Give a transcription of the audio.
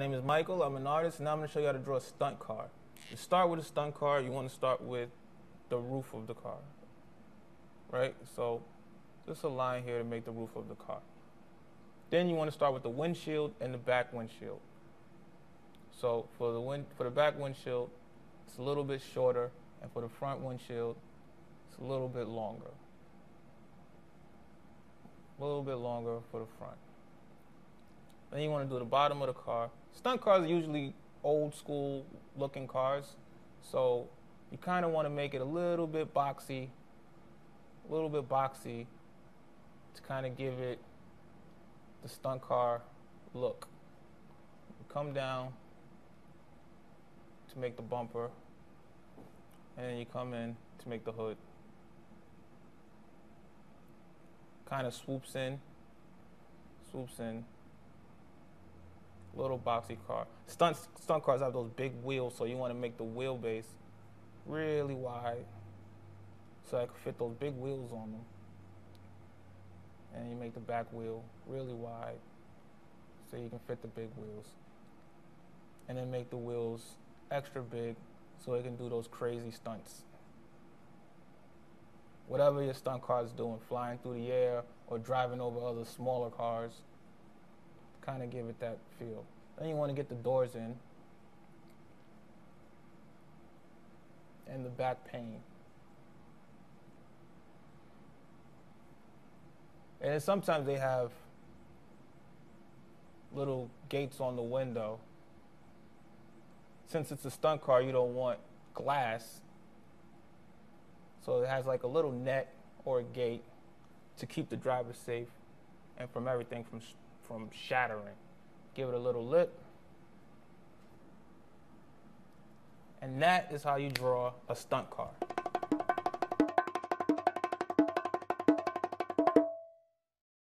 name is Michael. I'm an artist, and I'm going to show you how to draw a stunt car. To start with a stunt car, you want to start with the roof of the car, right? So just a line here to make the roof of the car. Then you want to start with the windshield and the back windshield. So for the wind, for the back windshield, it's a little bit shorter, and for the front windshield, it's a little bit longer. A little bit longer for the front. Then you want to do the bottom of the car. Stunt cars are usually old school looking cars, so you kind of want to make it a little bit boxy, a little bit boxy to kind of give it the stunt car look. Come down to make the bumper, and then you come in to make the hood. Kind of swoops in, swoops in. Little boxy car. Stunt stunt cars have those big wheels, so you want to make the wheelbase really wide, so I can fit those big wheels on them. And you make the back wheel really wide, so you can fit the big wheels. And then make the wheels extra big, so it can do those crazy stunts. Whatever your stunt car is doing, flying through the air or driving over other smaller cars, kind of give it that feel. Then you want to get the doors in and the back pane. And sometimes they have little gates on the window. Since it's a stunt car, you don't want glass. So it has like a little net or a gate to keep the driver safe and from everything from from shattering. Give it a little lip. And that is how you draw a stunt car.